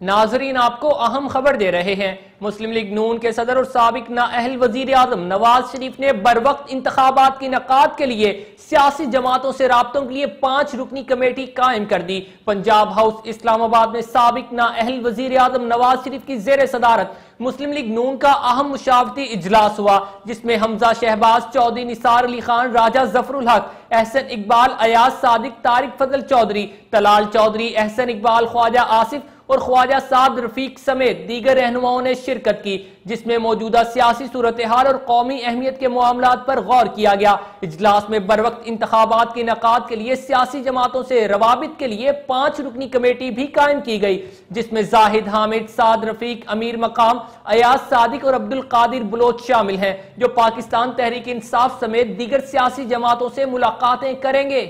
नाजरीन, आपको अहम खबर दे रहे हैं। मुस्लिम लीग नून के सदर और सबक नाअहल वज़ीर आज़म नवाज़ शरीफ ने बर वक्त इंतबात की नकात के लिए सियासी जमातों से रबतों के लिए पाँच रुकनी कमेटी कायम कर दी। पंजाब हाउस इस्लामाबाद में सबक नाअहल वज़ीर आज़म नवाज़ शरीफ की जेर सदारत मुस्लिम लीग नून का अहम मुशावती इजलास हुआ, जिसमें हमजा शहबाज चौधरी निसार अली खान, राजा जफरुल हक, एहसन इकबाल, अयाज सादिक, तारिक फजल चौधरी, तलाल चौधरी, एहसन इकबाल, ख्वाजा आसिफ और ख्वाजा साद रफीक समेत दीगर रहनुमाओं ने शिरकत की, जिसमें मौजूदा सियासी सूरत हाल और कौमी अहमियत के मामला पर गौर किया गया। इजलास में बर वक्त इंतबात के नकात के लिए सियासी जमातों से रवाबित के लिए पाँच रुकनी कमेटी भी कायम की गई, जिसमें जाहिद हामिद, साद रफीक, अमीर मकाम, अयाज सादिक और अब्दुल कादिर बलोच शामिल हैं, जो पाकिस्तान तहरीक इंसाफ समेत दीगर सियासी जमातों से मुलाकातें करेंगे।